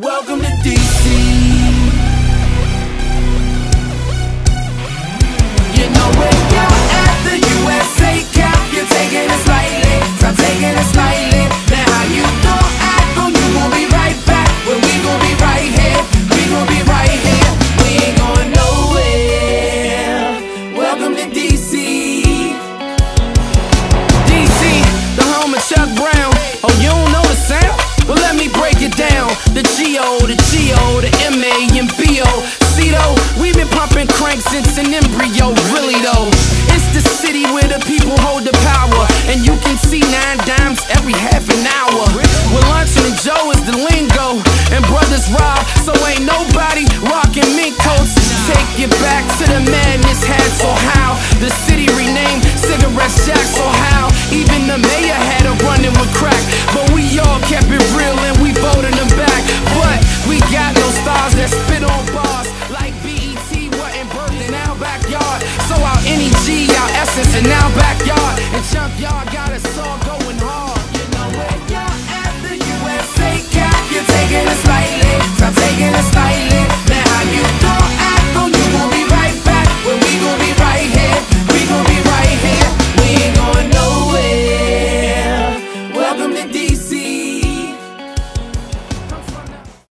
Welcome to DC. You know where you're at the USA Cap. You're taking it slightly. I'm taking it slightly. The G-O, the G-O, the M-A and B-O. See though, we've been pumping crank since an embryo, really though. It's the city where the people hold the power. And you can see nine dimes every half an hour. Well, luncheon and Joe is the lingo. And brothers rob, so ain't nobody rocking mink coats. Take it back to the madness had so how the essence in our backyard. And junkyard got us all